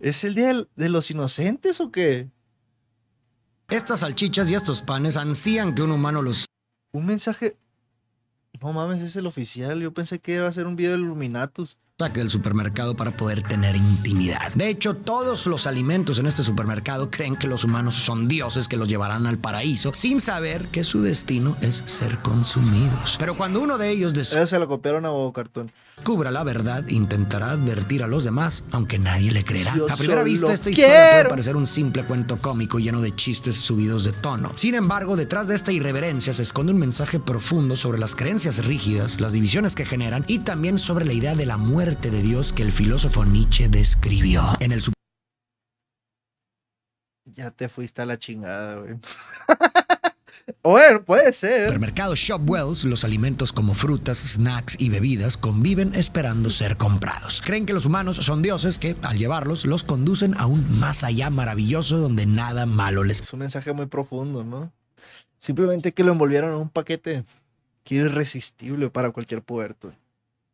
¿Es el día de los inocentes o qué? Estas salchichas y estos panes ansían que un humano los Un mensaje. No mames, es el oficial. Yo pensé que iba a ser un video del Illuminatus. Saque del supermercado para poder tener intimidad. De hecho, todos los alimentos en este supermercado creen que los humanos son dioses que los llevarán al paraíso sin saber que su destino es ser consumidos. Pero cuando uno de ellos Ellos se lo copiaron a Bobo Cartón. descubra la verdad, intentará advertir a los demás, aunque nadie le creerá. Yo a primera vista, esta historia puede parecer un simple cuento cómico lleno de chistes subidos de tono. Sin embargo, detrás de esta irreverencia se esconde un mensaje profundo sobre las creencias rígidas, las divisiones que generan y también sobre la idea de la muerte de Dios que el filósofo Nietzsche describió. En el Ya te fuiste a la chingada, güey. bueno, puede ser. supermercado Shopwells, los alimentos como frutas, snacks y bebidas conviven esperando ser comprados. Creen que los humanos son dioses que, al llevarlos, los conducen a un más allá maravilloso donde nada malo les Es un mensaje muy profundo, ¿no? Simplemente que lo envolvieron en un paquete que irresistible para cualquier puerto.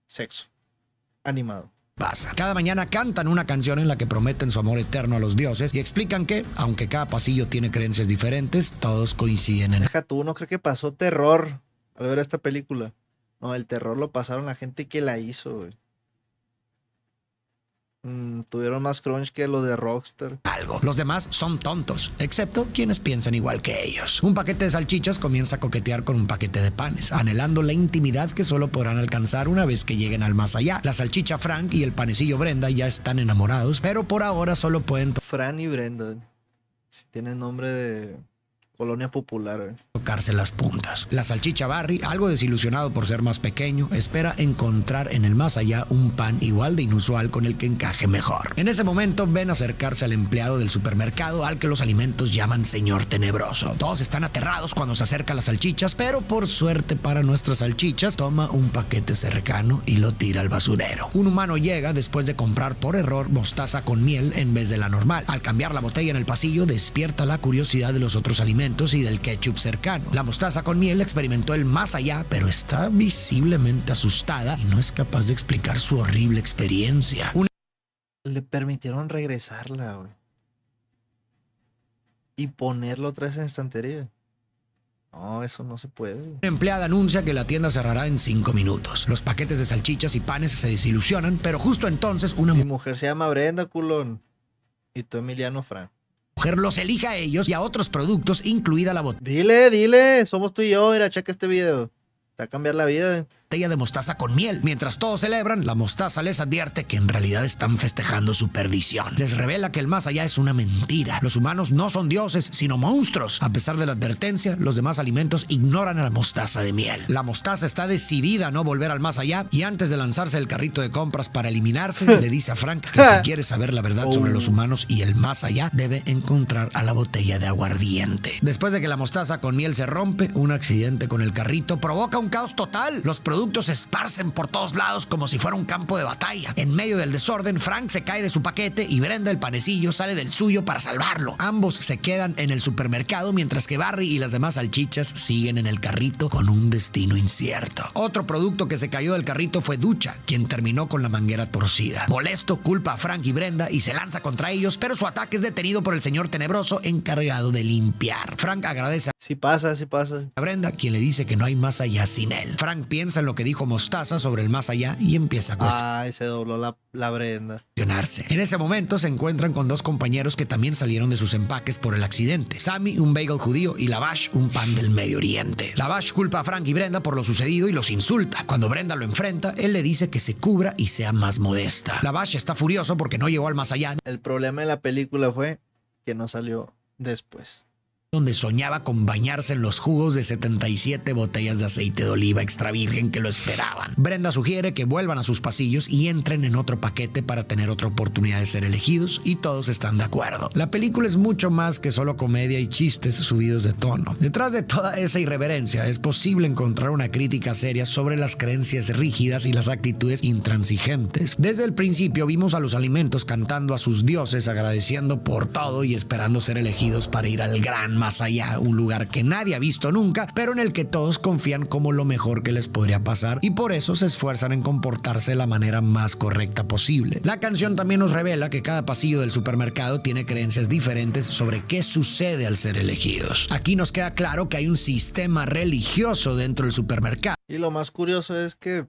Sexo. Animado. pasa. Cada mañana cantan una canción en la que prometen su amor eterno a los dioses y explican que, aunque cada pasillo tiene creencias diferentes, todos coinciden en Deja tú, no creo que pasó terror al ver esta película. No, el terror lo pasaron la gente que la hizo, güey. Mm, tuvieron más crunch que lo de Rockstar. algo. Los demás son tontos, excepto quienes piensan igual que ellos. Un paquete de salchichas comienza a coquetear con un paquete de panes, anhelando la intimidad que solo podrán alcanzar una vez que lleguen al más allá. La salchicha Frank y el panecillo Brenda ya están enamorados, pero por ahora solo pueden Fran y Brenda. Si tienen nombre de colonia popular, güey. tocarse las puntas. La salchicha Barry, algo desilusionado por ser más pequeño, espera encontrar en el más allá un pan igual de inusual con el que encaje mejor. En ese momento ven acercarse al empleado del supermercado al que los alimentos llaman señor tenebroso. Todos están aterrados cuando se acerca las salchichas, pero por suerte para nuestras salchichas, toma un paquete cercano y lo tira al basurero. Un humano llega después de comprar por error mostaza con miel en vez de la normal. Al cambiar la botella en el pasillo, despierta la curiosidad de los otros alimentos y del ketchup cercano. La mostaza con miel experimentó el más allá, pero está visiblemente asustada y no es capaz de explicar su horrible experiencia. Una Le permitieron regresarla, güey. Y ponerlo otra vez en estantería. No, eso no se puede. güey. empleada anuncia que la tienda cerrará en cinco minutos. Los paquetes de salchichas y panes se desilusionan, pero justo entonces una Mi mujer se llama Brenda, culón. Y tú, Emiliano Fran. Mujer los elige a ellos y a otros productos, incluida la Dile, dile, somos tú y yo. Mira, checa este video. Te va a cambiar la vida. Botella de mostaza con miel. Mientras todos celebran, la mostaza les advierte que en realidad están festejando su perdición. Les revela que el más allá es una mentira. Los humanos no son dioses, sino monstruos. A pesar de la advertencia, los demás alimentos ignoran a la mostaza de miel. La mostaza está decidida a no volver al más allá y antes de lanzarse el carrito de compras para eliminarse, le dice a Frank que si quiere saber la verdad sobre los humanos y el más allá, debe encontrar a la botella de aguardiente. Después de que la mostaza con miel se rompe, un accidente con el carrito provoca un caos total. Los productos se esparcen por todos lados como si fuera un campo de batalla. En medio del desorden, Frank se cae de su paquete y Brenda, el panecillo, sale del suyo para salvarlo. Ambos se quedan en el supermercado mientras que Barry y las demás salchichas siguen en el carrito con un destino incierto. Otro producto que se cayó del carrito fue Ducha, quien terminó con la manguera torcida. Molesto, culpa a Frank y Brenda y se lanza contra ellos, pero su ataque es detenido por el señor tenebroso encargado de limpiar. Frank agradece Sí pasa, sí pasa. a Brenda, quien le dice que no hay más allá sin él. Frank piensa en lo que dijo Mostaza sobre el más allá y empieza a Ay, se dobló la, la Brenda. cuestionarse. En ese momento se encuentran con dos compañeros que también salieron de sus empaques por el accidente. Sammy, un bagel judío, y Lavash, un pan del Medio Oriente. Lavash culpa a Frank y Brenda por lo sucedido y los insulta. Cuando Brenda lo enfrenta, él le dice que se cubra y sea más modesta. Lavash está furioso porque no llegó al más allá El problema de la película fue que no salió después. Donde soñaba con bañarse en los jugos de 77 botellas de aceite de oliva extra virgen que lo esperaban. Brenda sugiere que vuelvan a sus pasillos y entren en otro paquete para tener otra oportunidad de ser elegidos y todos están de acuerdo. La película es mucho más que solo comedia y chistes subidos de tono. Detrás de toda esa irreverencia es posible encontrar una crítica seria sobre las creencias rígidas y las actitudes intransigentes. Desde el principio vimos a los alimentos cantando a sus dioses agradeciendo por todo y esperando ser elegidos para ir al gran más allá, un lugar que nadie ha visto nunca, pero en el que todos confían como lo mejor que les podría pasar y por eso se esfuerzan en comportarse de la manera más correcta posible. La canción también nos revela que cada pasillo del supermercado tiene creencias diferentes sobre qué sucede al ser elegidos. Aquí nos queda claro que hay un sistema religioso dentro del supermercado. Y lo más curioso es que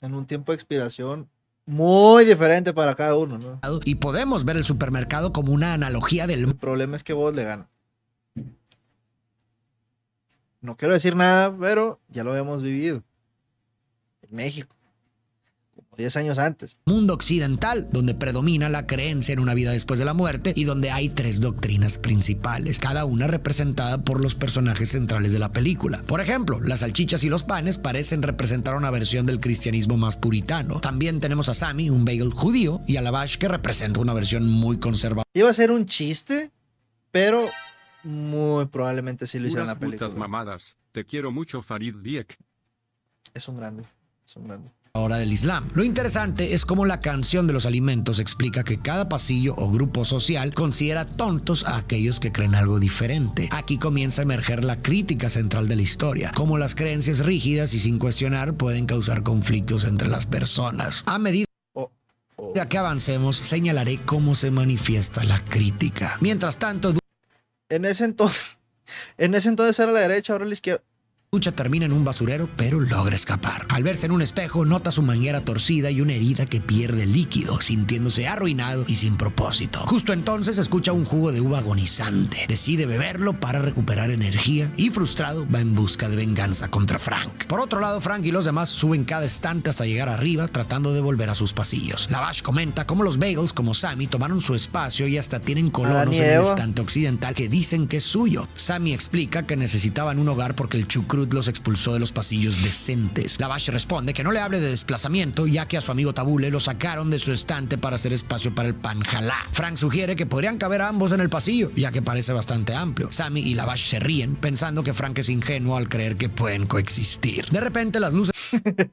en un tiempo de expiración muy diferente para cada uno, ¿no? Y podemos ver el supermercado como una analogía del... El problema es que vos le ganas. No quiero decir nada, pero ya lo habíamos vivido. En México. Como 10 años antes. Mundo occidental, donde predomina la creencia en una vida después de la muerte y donde hay tres doctrinas principales, cada una representada por los personajes centrales de la película. Por ejemplo, las salchichas y los panes parecen representar una versión del cristianismo más puritano. También tenemos a Sammy, un bagel judío, y a Lavash, que representa una versión muy conservadora. Iba a ser un chiste, pero muy probablemente sí lo hicieron en la película. mamadas. Te quiero mucho, Farid Diek. Es un grande. Es un grande. Ahora del Islam. Lo interesante es cómo la canción de los alimentos explica que cada pasillo o grupo social considera tontos a aquellos que creen algo diferente. Aquí comienza a emerger la crítica central de la historia, cómo las creencias rígidas y sin cuestionar pueden causar conflictos entre las personas. A medida Oh, oh. que avancemos, señalaré cómo se manifiesta la crítica. Mientras tanto, En ese entonces. En ese entonces era la derecha, ahora la izquierda. Termina en un basurero, pero logra escapar. Al verse en un espejo, nota su manguera torcida y una herida que pierde líquido, sintiéndose arruinado y sin propósito. Justo entonces escucha un jugo de uva agonizante. Decide beberlo para recuperar energía y frustrado va en busca de venganza contra Frank. Por otro lado, Frank y los demás suben cada estante hasta llegar arriba, tratando de volver a sus pasillos. Lavash comenta cómo los bagels como Sammy tomaron su espacio y hasta tienen colonos en el estante occidental que dicen que es suyo. Sammy explica que necesitaban un hogar porque el chucrut los expulsó de los pasillos decentes. Lavash responde que no le hable de desplazamiento, ya que a su amigo Tabule lo sacaron de su estante para hacer espacio para el panjalá. Frank sugiere que podrían caber ambos en el pasillo, ya que parece bastante amplio. Sammy y Lavash se ríen, pensando que Frank es ingenuo al creer que pueden coexistir. De repente las luces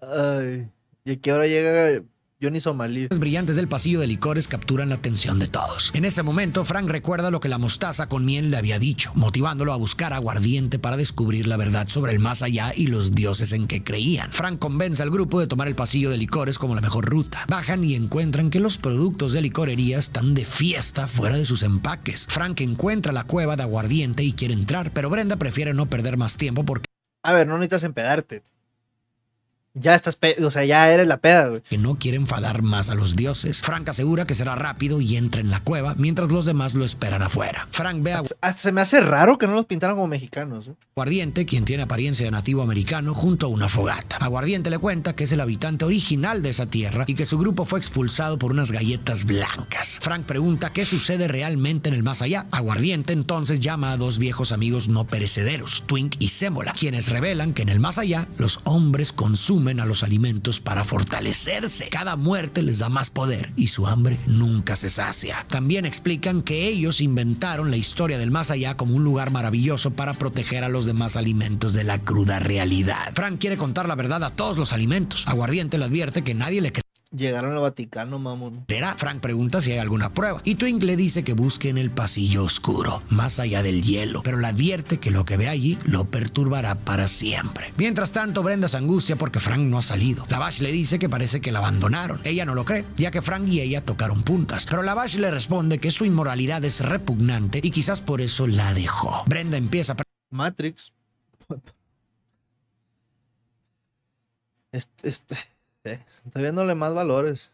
Ay. Y aquí ahora llega Johnny Somalí. brillantes del pasillo de licores capturan la atención de todos. En ese momento, Frank recuerda lo que la mostaza con miel le había dicho, motivándolo a buscar aguardiente para descubrir la verdad sobre el más allá y los dioses en que creían. Frank convence al grupo de tomar el pasillo de licores como la mejor ruta. Bajan y encuentran que los productos de licorería están de fiesta fuera de sus empaques. Frank encuentra la cueva de aguardiente y quiere entrar, pero Brenda prefiere no perder más tiempo porque A ver, no necesitas empedarte. Ya estás, o sea, ya eres la peda, güey. que no quiere enfadar más a los dioses. Frank asegura que será rápido y entra en la cueva, mientras los demás lo esperan afuera. Frank ve a Hasta se me hace raro que no los pintaran como mexicanos. ¿eh? Aguardiente, quien tiene apariencia de nativo americano, junto a una fogata. Aguardiente le cuenta que es el habitante original de esa tierra y que su grupo fue expulsado por unas galletas blancas. Frank pregunta qué sucede realmente en el más allá. Aguardiente entonces llama a dos viejos amigos no perecederos, Twink y Sémola, quienes revelan que en el más allá los hombres consumen a los alimentos para fortalecerse. Cada muerte les da más poder y su hambre nunca se sacia. También explican que ellos inventaron la historia del más allá como un lugar maravilloso para proteger a los demás alimentos de la cruda realidad. Frank quiere contar la verdad a todos los alimentos. Aguardiente le advierte que nadie le Llegaron al Vaticano, mamón. creerá. Frank pregunta si hay alguna prueba y Twink le dice que busque en el pasillo oscuro, más allá del hielo, pero le advierte que lo que ve allí lo perturbará para siempre. Mientras tanto, Brenda se angustia porque Frank no ha salido. Lavash le dice que parece que la abandonaron. Ella no lo cree, ya que Frank y ella tocaron puntas, pero Lavash le responde que su inmoralidad es repugnante y quizás por eso la dejó. Brenda empieza a Matrix. Est- est- estoy viéndole más valores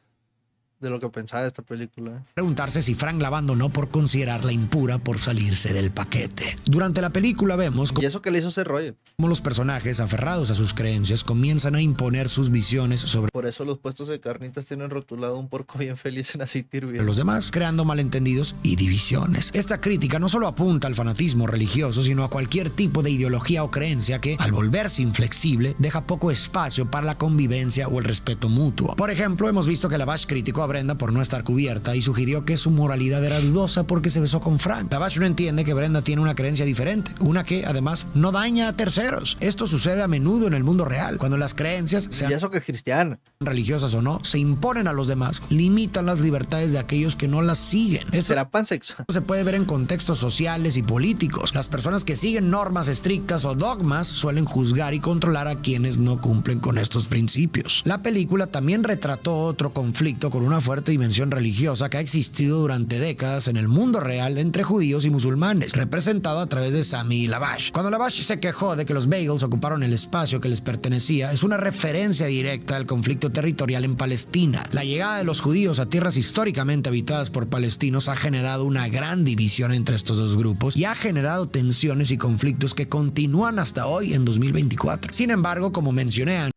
de lo que pensaba de esta película. ¿eh? preguntarse si Frank la abandonó por considerarla impura por salirse del paquete. Durante la película vemos Y eso que le hizo ese rollo. cómo los personajes aferrados a sus creencias comienzan a imponer sus visiones sobre Por eso los puestos de carnitas tienen rotulado un porco bien feliz en aceite hirviendo. los demás, creando malentendidos y divisiones. Esta crítica no solo apunta al fanatismo religioso, sino a cualquier tipo de ideología o creencia que, al volverse inflexible, deja poco espacio para la convivencia o el respeto mutuo. Por ejemplo, hemos visto que Lavash criticó a Brenda por no estar cubierta y sugirió que su moralidad era dudosa porque se besó con Frank. Lavash no entiende que Brenda tiene una creencia diferente, una que además no daña a terceros. Esto sucede a menudo en el mundo real, cuando las creencias, Y sean eso que es cristiana. religiosas o no, se imponen a los demás, limitan las libertades de aquellos que no las siguen. Esto Será pansexual. se puede ver en contextos sociales y políticos. Las personas que siguen normas estrictas o dogmas suelen juzgar y controlar a quienes no cumplen con estos principios. La película también retrató otro conflicto con una fuerte dimensión religiosa que ha existido durante décadas en el mundo real entre judíos y musulmanes, representado a través de Sami y Lavash. Cuando Lavash se quejó de que los Bagels ocuparon el espacio que les pertenecía, es una referencia directa al conflicto territorial en Palestina. La llegada de los judíos a tierras históricamente habitadas por palestinos ha generado una gran división entre estos dos grupos y ha generado tensiones y conflictos que continúan hasta hoy en 2024. Sin embargo, como mencioné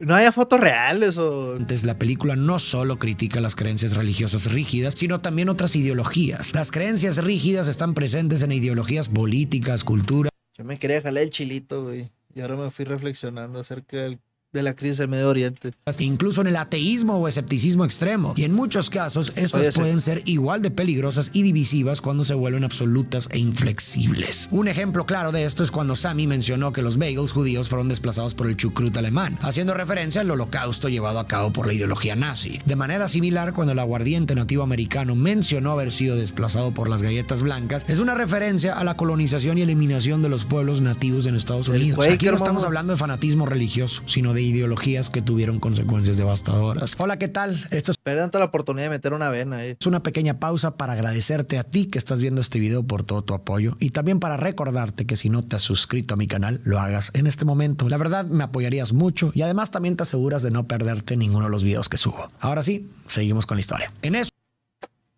No haya fotos reales o. antes, la película no solo critica las creencias religiosas rígidas, sino también otras ideologías. Las creencias rígidas están presentes en ideologías políticas, cultura, Yo me quería jalar el chilito, güey. Y ahora me fui reflexionando acerca del- de la crisis del Medio Oriente. incluso en el ateísmo o escepticismo extremo. Y en muchos casos, estas pueden ser igual de peligrosas y divisivas cuando se vuelven absolutas e inflexibles. Un ejemplo claro de esto es cuando Sammy mencionó que los bagels judíos fueron desplazados por el chucrut alemán, haciendo referencia al holocausto llevado a cabo por la ideología nazi. De manera similar, cuando el aguardiente nativo americano mencionó haber sido desplazado por las galletas blancas, es una referencia a la colonización y eliminación de los pueblos nativos en Estados Unidos. Aquí no estamos hablando de fanatismo religioso, sino de ideologías que tuvieron consecuencias devastadoras. Hola, ¿qué tal? Esto Perdón la oportunidad de meter una vena ahí. es una pequeña pausa para agradecerte a ti que estás viendo este video por todo tu apoyo y también para recordarte que si no te has suscrito a mi canal, lo hagas en este momento. La verdad, me apoyarías mucho y además también te aseguras de no perderte ninguno de los videos que subo. Ahora sí, seguimos con la historia. En eso,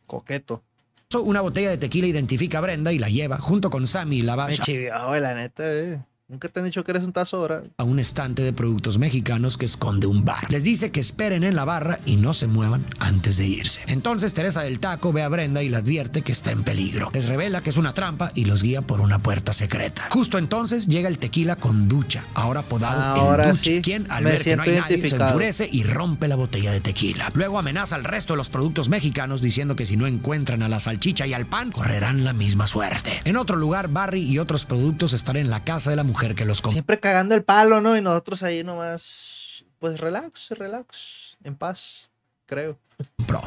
Coqueto. una botella de tequila identifica a Brenda y la lleva junto con Sammy y Me Lavash chivió, güey, la neta, eh. Nunca te han dicho que eres un tazo ahora. a un estante de productos mexicanos que esconde un bar. Les dice que esperen en la barra y no se muevan antes de irse. Entonces Teresa del Taco ve a Brenda y le advierte que está en peligro. Les revela que es una trampa y los guía por una puerta secreta. Justo entonces llega el tequila con ducha, ahora apodado Ahora ducha, sí, quien al ver que no hay nadie se enfurece y rompe la botella de tequila. Luego amenaza al resto de los productos mexicanos diciendo que si no encuentran a la salchicha y al pan, correrán la misma suerte. En otro lugar, Barry y otros productos están en la casa de la mujer que los. Siempre cagando el palo, ¿no? Y nosotros ahí nomás. Pues relax, relax. En paz, creo.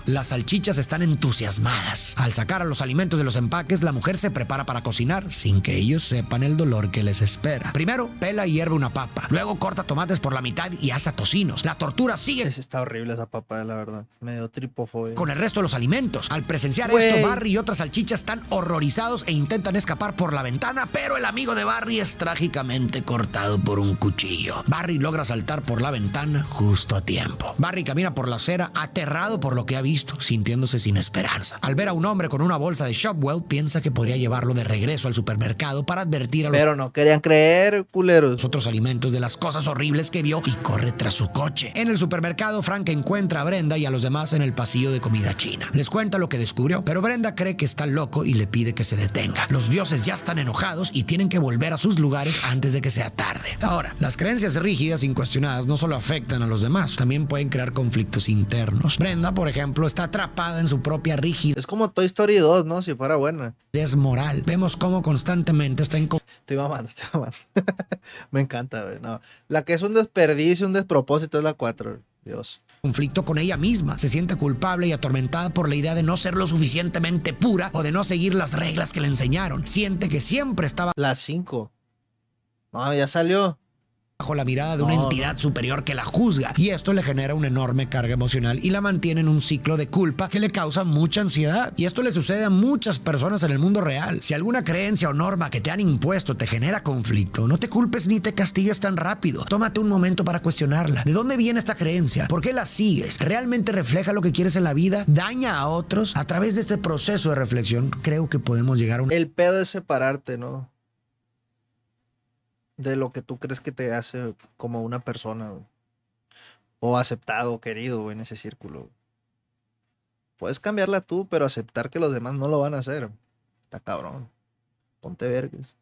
Las salchichas están entusiasmadas. Al sacar a los alimentos de los empaques, la mujer se prepara para cocinar sin que ellos sepan el dolor que les espera. Primero, pela y hierve una papa. Luego corta tomates por la mitad y asa tocinos. La tortura sigue Es- está horrible esa papa, la verdad. Me dio tripofobia. con el resto de los alimentos. Al presenciar esto, Barry y otras salchichas están horrorizados e intentan escapar por la ventana, pero el amigo de Barry es trágicamente cortado por un cuchillo. Barry logra saltar por la ventana justo a tiempo. Barry camina por la acera aterrado por lo que ha visto, sintiéndose sin esperanza. Al ver a un hombre con una bolsa de Shopwell, piensa que podría llevarlo de regreso al supermercado para advertir a los Pero no querían creer, culeros. otros alimentos de las cosas horribles que vio y corre tras su coche. En el supermercado, Frank encuentra a Brenda y a los demás en el pasillo de comida china. Les cuenta lo que descubrió, pero Brenda cree que está loco y le pide que se detenga. Los dioses ya están enojados y tienen que volver a sus lugares antes de que sea tarde. Ahora, las creencias rígidas incuestionadas no solo afectan a los demás, también pueden crear conflictos internos. Brenda, por ejemplo, está atrapada en su propia rigidez Es como Toy Story 2, ¿no? Si fuera buena. moral. Vemos cómo constantemente está en Estoy mamando, estoy mamando. Me encanta, güey. No. La que es un desperdicio, un despropósito es la 4. Dios. conflicto con ella misma. Se siente culpable y atormentada por la idea de no ser lo suficientemente pura o de no seguir las reglas que le enseñaron. Siente que siempre estaba La 5. No, ya salió. Bajo la mirada de una No, entidad superior que la juzga. Y esto le genera una enorme carga emocional y la mantiene en un ciclo de culpa que le causa mucha ansiedad. Y esto le sucede a muchas personas en el mundo real. Si alguna creencia o norma que te han impuesto te genera conflicto, no te culpes ni te castigues tan rápido. Tómate un momento para cuestionarla. ¿De dónde viene esta creencia? ¿Por qué la sigues? ¿Realmente refleja lo que quieres en la vida? ¿Daña a otros? A través de este proceso de reflexión, creo que podemos llegar a un El pedo es separarte, ¿no? De lo que tú crees que te hace como una persona. O aceptado, querido en ese círculo. Puedes cambiarla tú, pero aceptar que los demás no lo van a hacer. Está cabrón. Ponte vergas.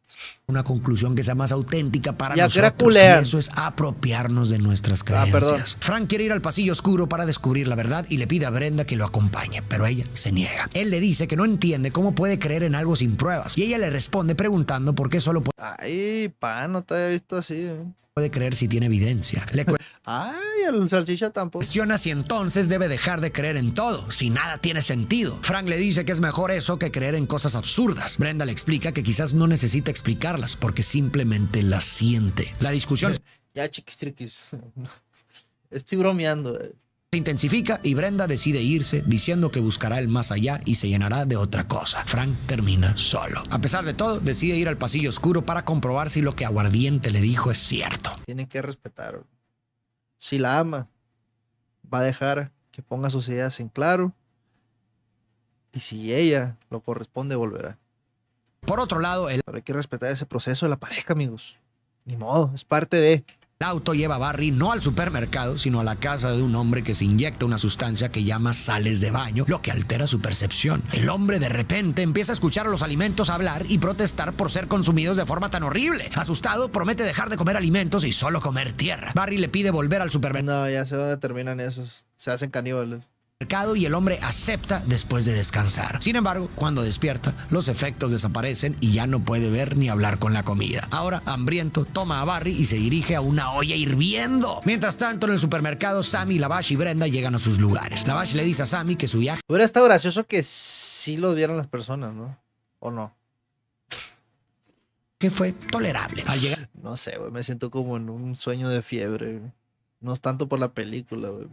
Una conclusión que sea más auténtica para Ya nosotros. Y eso es apropiarnos de nuestras Ah, creencias. perdón. Frank quiere ir al pasillo oscuro para descubrir la verdad y le pide a Brenda que lo acompañe, pero ella se niega. Él le dice que no entiende cómo puede creer en algo sin pruebas y ella le responde preguntando por qué solo Ay, pa, no te había visto así. eh. Puede creer si tiene evidencia. Le Ay, el salchicha tampoco. cuestiona si entonces debe dejar de creer en todo, si nada tiene sentido. Frank le dice que es mejor eso que creer en cosas absurdas. Brenda le explica que quizás no necesita explicarlas porque simplemente las siente. La discusión Ya, chiquistriquis. Estoy bromeando. eh. Se intensifica y Brenda decide irse diciendo que buscará el más allá y se llenará de otra cosa. Frank termina solo. A pesar de todo, decide ir al pasillo oscuro para comprobar si lo que Aguardiente le dijo es cierto. Tienen que respetar. Si la ama, va a dejar que ponga sus ideas en claro. Y si ella lo corresponde, volverá. Por otro lado, el Pero hay que respetar ese proceso de la pareja, amigos. Ni modo, es parte de. Auto lleva a Barry no al supermercado, sino a la casa de un hombre que se inyecta una sustancia que llama sales de baño, lo que altera su percepción. El hombre de repente empieza a escuchar a los alimentos hablar y protestar por ser consumidos de forma tan horrible. Asustado, promete dejar de comer alimentos y solo comer tierra. Barry le pide volver al supermercado. No, ya sé dónde terminan esos. Se hacen caníbales. Mercado y el hombre acepta después de descansar. Sin embargo, cuando despierta, los efectos desaparecen y ya no puede ver ni hablar con la comida. Ahora, hambriento, toma a Barry y se dirige a una olla hirviendo. Mientras tanto, en el supermercado, Sammy, Lavash y Brenda llegan a sus lugares. Lavash le dice a Sammy que su viaje Hubiera estado gracioso que sí lo vieran las personas, ¿no? ¿O no? fue tolerable. Al llegar No sé, güey. Me siento como en un sueño de fiebre. No es tanto por la película, güey.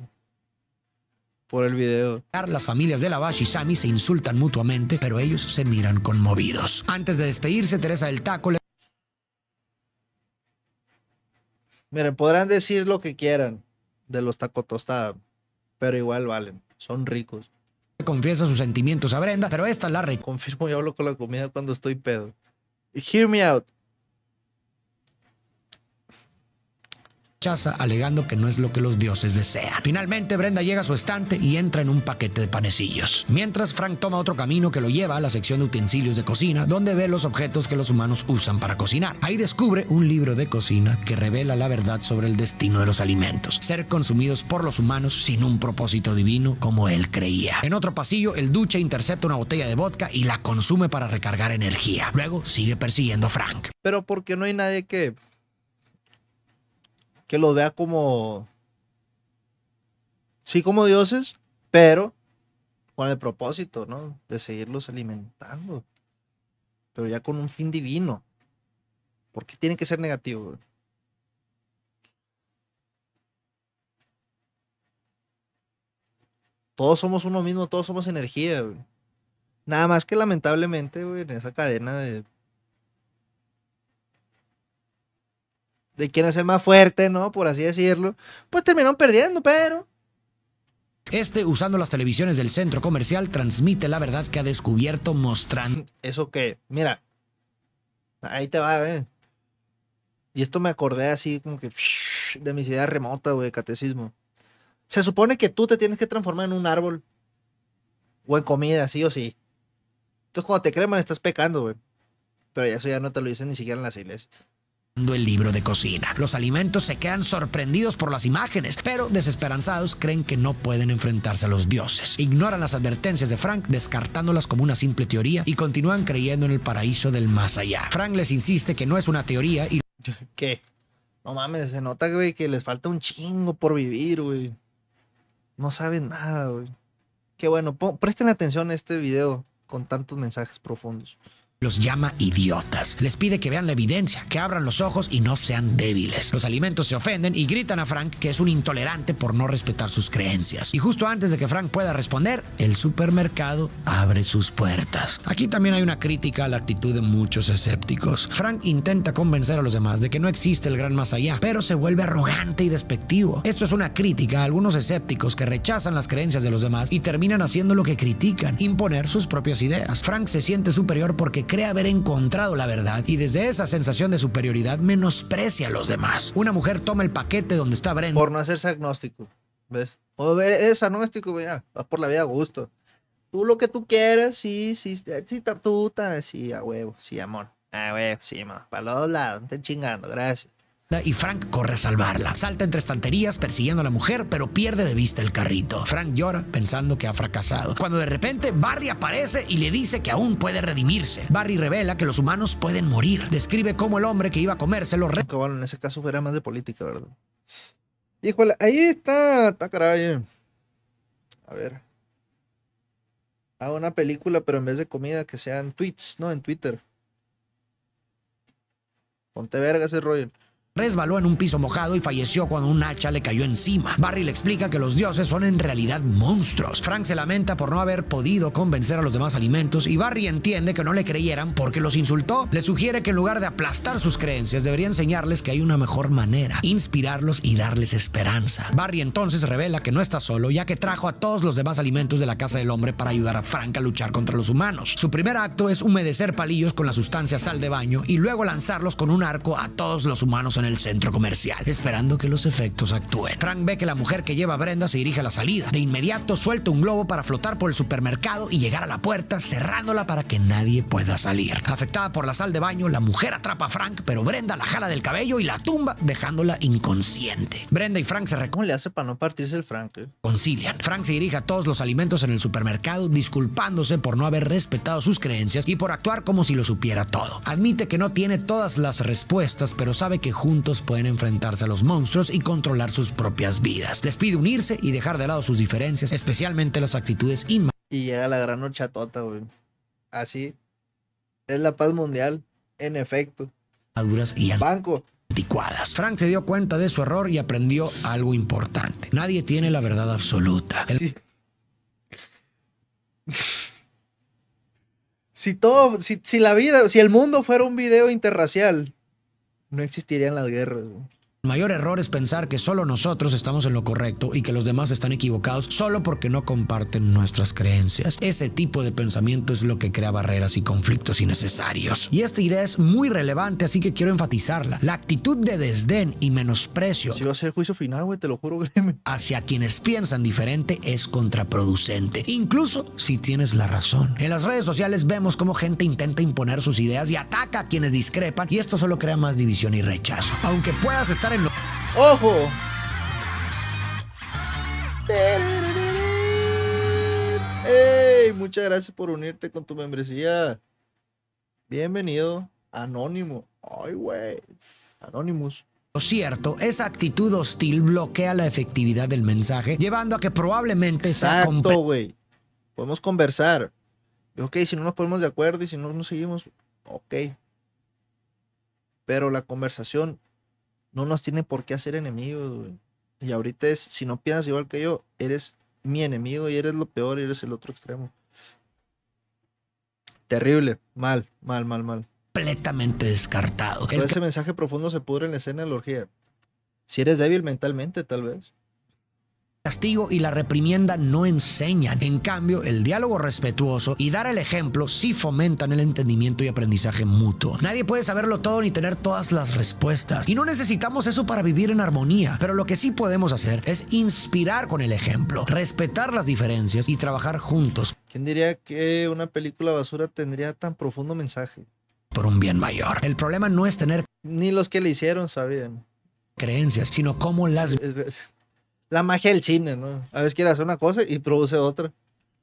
Por el video. las familias de Lavash y Sammy se insultan mutuamente, pero ellos se miran conmovidos. Antes de despedirse, Teresa del Taco le Miren, podrán decir lo que quieran de los tacos tostados, pero igual valen. Son ricos. confiesa sus sentimientos a Brenda, pero esta la Confirmo y hablo con la comida cuando estoy pedo. Hear me out. Rechaza alegando que no es lo que los dioses desean. Finalmente Brenda llega a su estante y entra en un paquete de panecillos. Mientras Frank toma otro camino que lo lleva a la sección de utensilios de cocina donde ve los objetos que los humanos usan para cocinar. Ahí descubre un libro de cocina que revela la verdad sobre el destino de los alimentos, ser consumidos por los humanos sin un propósito divino como él creía. En otro pasillo, el duche intercepta una botella de vodka y la consume para recargar energía. Luego sigue persiguiendo a Frank. Pero porque no hay nadie que. Que los vea como. Sí, como dioses, pero con el propósito, ¿no? De seguirlos alimentando. Pero ya con un fin divino. ¿Por qué tiene que ser negativo? güey? Todos somos uno mismo, todos somos energía. Nada más que lamentablemente, güey, en esa cadena de de quién es el más fuerte, ¿no? Por así decirlo, pues terminaron perdiendo, pero Este, usando las televisiones del centro comercial, transmite la verdad que ha descubierto mostrando eso que, mira, ahí te va, eh. Y esto me acordé así como que de mis ideas remotas, güey, de catecismo. Se supone que tú te tienes que transformar en un árbol o en comida, sí o sí. Entonces cuando te creman estás pecando, güey. Pero eso ya no te lo dicen ni siquiera en las iglesias. El libro de cocina. Los alimentos se quedan sorprendidos por las imágenes, pero desesperanzados creen que no pueden enfrentarse a los dioses. Ignoran las advertencias de Frank, descartándolas como una simple teoría y continúan creyendo en el paraíso del más allá. Frank les insiste que no es una teoría y ¿Qué? No mames, se nota, que les falta un chingo por vivir, güey. No saben nada, güey. Qué bueno, presten atención a este video con tantos mensajes profundos. Los llama idiotas. Les pide que vean la evidencia, que abran los ojos y no sean débiles. Los alimentos se ofenden y gritan a Frank que es un intolerante por no respetar sus creencias. Y justo antes de que Frank pueda responder, el supermercado abre sus puertas. Aquí también hay una crítica a la actitud de muchos escépticos. Frank intenta convencer a los demás de que no existe el gran más allá, pero se vuelve arrogante y despectivo. Esto es una crítica a algunos escépticos que rechazan las creencias de los demás y terminan haciendo lo que critican, imponer sus propias ideas. Frank se siente superior porque cree haber encontrado la verdad y desde esa sensación de superioridad menosprecia a los demás. Una mujer toma el paquete donde está Brenda. Por no hacerse agnóstico, ¿ves? O es agnóstico, mira, vas por la vida a gusto. Tú lo que tú quieras, sí, sí, sí, tartuta, sí, a huevo, sí, amor. Ah, güey, sí, ma. Para los dos lados, no estén chingando, gracias. Y Frank corre a salvarla. Salta entre estanterías persiguiendo a la mujer, pero pierde de vista el carrito. Frank llora pensando que ha fracasado. Cuando de repente Barry aparece y le dice que aún puede redimirse. Barry revela que los humanos pueden morir. Describe cómo el hombre que iba a comérselo bueno, en ese caso fuera más de política, ¿verdad? Ahí está, está caray. eh. A ver. Hago una película, pero en vez de comida, que sean tweets, ¿no? En Twitter. Ponte verga ese rollo. Resbaló en un piso mojado y falleció cuando un hacha le cayó encima. Barry le explica que los dioses son en realidad monstruos. Frank se lamenta por no haber podido convencer a los demás alimentos y Barry entiende que no le creyeran porque los insultó. Le sugiere que en lugar de aplastar sus creencias debería enseñarles que hay una mejor manera, inspirarlos y darles esperanza. Barry entonces revela que no está solo ya que trajo a todos los demás alimentos de la casa del hombre para ayudar a Frank a luchar contra los humanos. Su primer acto es humedecer palillos con la sustancia sal de baño y luego lanzarlos con un arco a todos los humanos en el centro comercial, esperando que los efectos actúen. Frank ve que la mujer que lleva a Brenda se dirige a la salida. De inmediato suelta un globo para flotar por el supermercado y llegar a la puerta, cerrándola para que nadie pueda salir. Afectada por la sal de baño, la mujer atrapa a Frank, pero Brenda la jala del cabello y la tumba, dejándola inconsciente. Brenda y Frank se ¿Cómo le hace para no partirse el Frank? eh? reconcilian. Frank se dirige a todos los alimentos en el supermercado, disculpándose por no haber respetado sus creencias y por actuar como si lo supiera todo. Admite que no tiene todas las respuestas, pero sabe que juntos pueden enfrentarse a los monstruos y controlar sus propias vidas. Les pide unirse y dejar de lado sus diferencias, especialmente las actitudes inmaduras Y llega la gran horchatota, güey. Así. Es la paz mundial. En efecto. y Banco. anticuadas. Frank se dio cuenta de su error y aprendió algo importante. Nadie tiene la verdad absoluta. El Sí. Si todo, si, si la vida, si el mundo fuera un video interracial, no existirían las guerras. Mayor error es pensar que solo nosotros estamos en lo correcto y que los demás están equivocados solo porque no comparten nuestras creencias. Ese tipo de pensamiento es lo que crea barreras y conflictos innecesarios. Y esta idea es muy relevante, así que quiero enfatizarla. La actitud de desdén y menosprecio Si va a ser juicio final, güey, te lo juro, créeme. hacia quienes piensan diferente es contraproducente, incluso si tienes la razón. En las redes sociales vemos cómo gente intenta imponer sus ideas y ataca a quienes discrepan y esto solo crea más división y rechazo. Aunque puedas estar en lo ¡Ojo! ¡Ey! Muchas gracias por unirte con tu membresía. Bienvenido, Anónimo. Ay, güey. Anonymous. cierto, esa actitud hostil bloquea la efectividad del mensaje, llevando a que probablemente sea Exacto, güey. Podemos conversar. Ok, si no nos ponemos de acuerdo y si no nos seguimos, ok. Pero la conversación no nos tiene por qué hacer enemigos, güey. Y ahorita es, si no piensas igual que yo, eres mi enemigo y eres lo peor y eres el otro extremo. Terrible. Mal, mal, mal, mal. completamente descartado. Todo ese mensaje profundo se pudre en la escena de la orgía. Si eres débil mentalmente, tal vez. Castigo y la reprimienda no enseñan. En cambio, el diálogo respetuoso y dar el ejemplo sí fomentan el entendimiento y aprendizaje mutuo. Nadie puede saberlo todo ni tener todas las respuestas. Y no necesitamos eso para vivir en armonía. Pero lo que sí podemos hacer es inspirar con el ejemplo, respetar las diferencias y trabajar juntos ¿Quién diría que una película basura tendría tan profundo mensaje? por un bien mayor. El problema no es tener Ni los que le hicieron sabían. creencias, sino cómo las Es- es la magia del cine, ¿no? A veces quiere hacer una cosa y produce otra.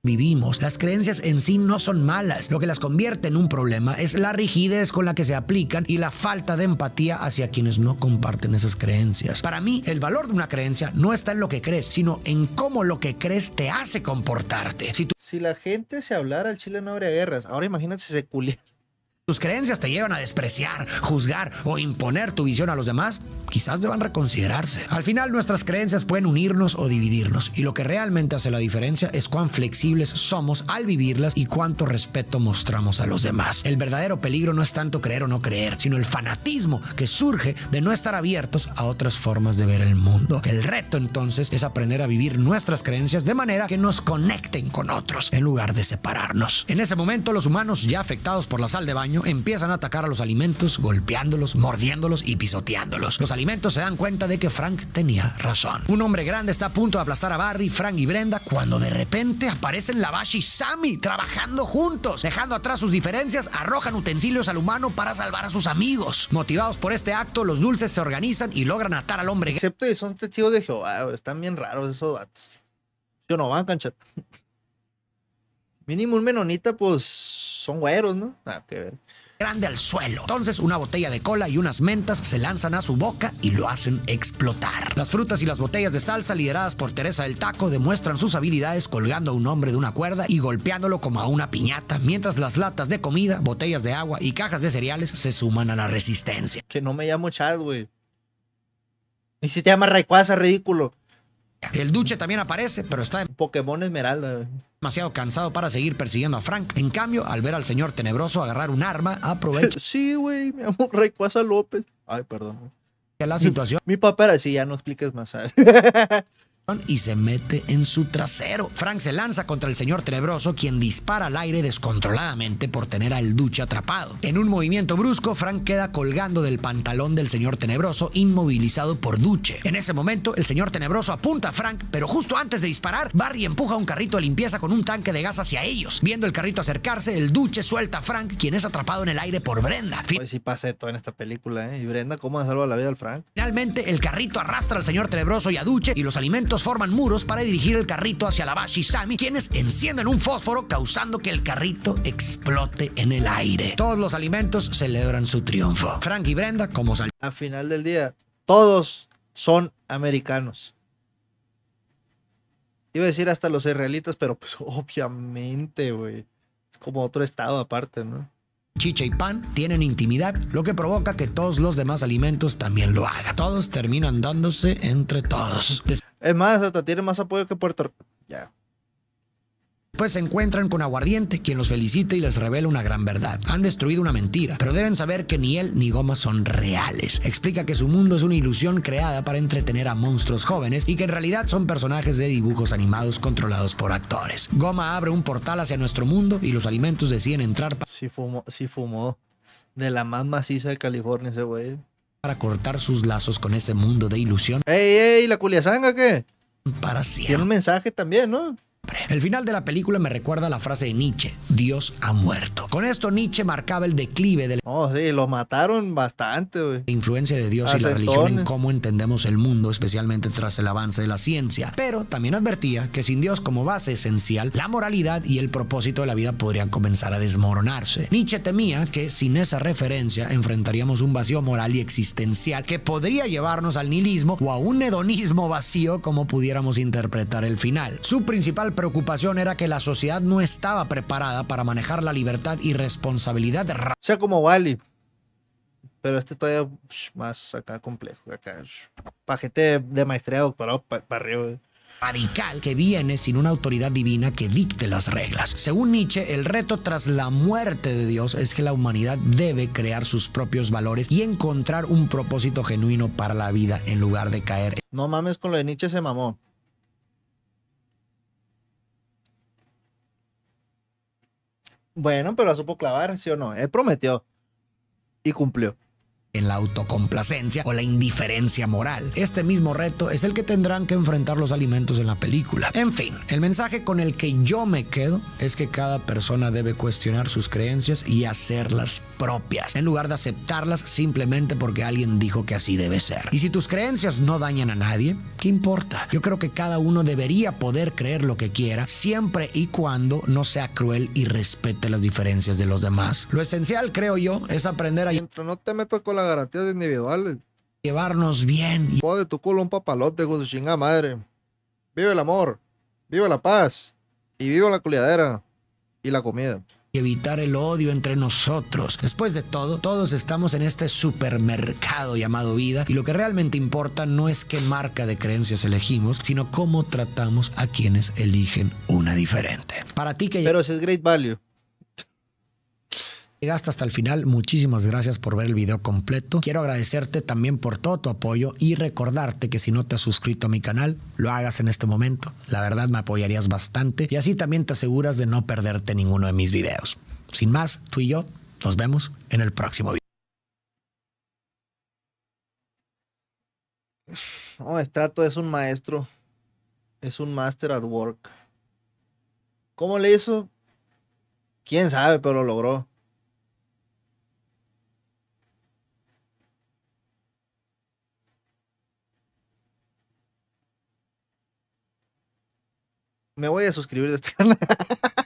vivimos. Las creencias en sí no son malas. Lo que las convierte en un problema es la rigidez con la que se aplican y la falta de empatía hacia quienes no comparten esas creencias. Para mí, el valor de una creencia no está en lo que crees, sino en cómo lo que crees te hace comportarte. Si Si la gente se hablara al Chile no habría guerras. Ahora imagínate si se culiera. Tus creencias te llevan a despreciar, juzgar o imponer tu visión a los demás, quizás deban reconsiderarse. Al final nuestras creencias pueden unirnos o dividirnos y lo que realmente hace la diferencia es cuán flexibles somos al vivirlas y cuánto respeto mostramos a los demás. El verdadero peligro no es tanto creer o no creer, sino el fanatismo que surge de no estar abiertos a otras formas de ver el mundo. El reto entonces es aprender a vivir nuestras creencias de manera que nos conecten con otros en lugar de separarnos. En ese momento los humanos ya afectados por la sal de baño empiezan a atacar a los alimentos, golpeándolos, mordiéndolos y pisoteándolos. Los alimentos se dan cuenta de que Frank tenía razón. Un hombre grande está a punto de aplastar a Barry, Frank y Brenda cuando de repente aparecen Lavash y Sammy trabajando juntos. Dejando atrás sus diferencias, arrojan utensilios al humano para salvar a sus amigos. Motivados por este acto, los dulces se organizan y logran atar al hombre Excepto que son testigos de Jehová, están bien raros esos datos. Yo no van, cancha. Mínimo un menonita, pues son güeros, ¿no? Ah, qué ver. Grande al suelo. Entonces una botella de cola y unas mentas se lanzan a su boca y lo hacen explotar. Las frutas y las botellas de salsa lideradas por Teresa del Taco demuestran sus habilidades colgando a un hombre de una cuerda y golpeándolo como a una piñata, mientras las latas de comida, botellas de agua y cajas de cereales se suman a la resistencia. Que no me llamo Chad, güey. Y si te llamas Rayquaza, ridículo. El duche también aparece, pero está Pokémon Esmeralda, güey. Demasiado cansado para seguir persiguiendo a Frank. En cambio, al ver al señor tenebroso agarrar un arma, aprovecha Sí, güey, me llamo Rayquaza López. Ay, perdón. güey. la situación Mi papá era así, ya no expliques más. y se mete en su trasero. Frank se lanza contra el señor tenebroso, quien dispara al aire descontroladamente por tener al duche atrapado. En un movimiento brusco, Frank queda colgando del pantalón del señor tenebroso, inmovilizado por duche. En ese momento, el señor tenebroso apunta a Frank, pero justo antes de disparar, Barry empuja un carrito de limpieza con un tanque de gas hacia ellos. Viendo el carrito acercarse, el duche suelta a Frank, quien es atrapado en el aire por Brenda. Sí pasé todo en esta película, ¿eh? Y Brenda, ¿cómo salva la vida al Frank? Finalmente, el carrito arrastra al señor tenebroso y a Duche y los alimentos forman muros para dirigir el carrito hacia Lavash y Sammy, quienes encienden un fósforo causando que el carrito explote en el aire. Todos los alimentos celebran su triunfo. Frank y Brenda, como sal Al final del día, todos son americanos. Iba a decir hasta los israelitas, pero pues obviamente, güey. Es como otro estado aparte, ¿no? chicha y pan, tienen intimidad, lo que provoca que todos los demás alimentos también lo hagan. Todos terminan dándose entre todos. Es más, hasta tiene más apoyo que Puerto Rico. Ya. Después se encuentran con Aguardiente, quien los felicita y les revela una gran verdad. Han destruido una mentira, pero deben saber que ni él ni Goma son reales. Explica que su mundo es una ilusión creada para entretener a monstruos jóvenes y que en realidad son personajes de dibujos animados controlados por actores. Goma abre un portal hacia nuestro mundo y los alimentos deciden entrar Sí fumó, sí fumó. De la más maciza de California ese güey. Para cortar sus lazos con ese mundo de ilusión ¡Ey, ey! ¿La culiazanga qué? para Tiene siempre. un mensaje también, ¿no? El final de la película me recuerda a la frase de Nietzsche, Dios ha muerto. Con esto Nietzsche marcaba el declive de la No, sí, lo mataron bastante, güey. influencia de Dios y la religión en cómo entendemos el mundo, especialmente tras el avance de la ciencia. Pero también advertía que sin Dios como base esencial, la moralidad y el propósito de la vida podrían comenzar a desmoronarse. Nietzsche temía que sin esa referencia enfrentaríamos un vacío moral y existencial que podría llevarnos al nihilismo o a un hedonismo vacío como pudiéramos interpretar el final. Su principal preocupación era que la sociedad no estaba preparada para manejar la libertad y responsabilidad de O sea, como Wally. Pero este todavía más acá complejo. Acá. sh. Pa' gente de, maestría, doctorado, para arriba. radical que viene sin una autoridad divina que dicte las reglas. Según Nietzsche, el reto tras la muerte de Dios es que la humanidad debe crear sus propios valores y encontrar un propósito genuino para la vida en lugar de caer No mames, con lo de Nietzsche se mamó. Bueno, pero la supo clavar, ¿sí o no? Él prometió. Y cumplió. En la autocomplacencia o la indiferencia moral. Este mismo reto es el que tendrán que enfrentar los alimentos en la película. En fin, el mensaje con el que yo me quedo es que cada persona debe cuestionar sus creencias y hacerlas propias, en lugar de aceptarlas simplemente porque alguien dijo que así debe ser. Y si tus creencias no dañan a nadie, ¿qué importa? Yo creo que cada uno debería poder creer lo que quiera, siempre y cuando no sea cruel y respete las diferencias de los demás. Lo esencial, creo yo, es aprender a no te garantías individuales. llevarnos bien y Pon de tu culo un papalote con su chingada madre. Vive el amor. Vive la paz. Y vive la culiadera. Y la comida. evitar el odio entre nosotros. Después de todo, todos estamos en este supermercado llamado vida y lo que realmente importa no es qué marca de creencias elegimos, sino cómo tratamos a quienes eligen una diferente. Para ti que Pero ese es great value. Llegaste hasta el final, muchísimas gracias por ver el video completo. Quiero agradecerte también por todo tu apoyo y recordarte que si no te has suscrito a mi canal, lo hagas en este momento. La verdad me apoyarías bastante y así también te aseguras de no perderte ninguno de mis videos. Sin más, tú y yo Nos vemos en el próximo video. No, Strato es un maestro. Es un master at work. ¿Cómo le hizo? Quién sabe, pero lo logró. Me voy a suscribir de este canal.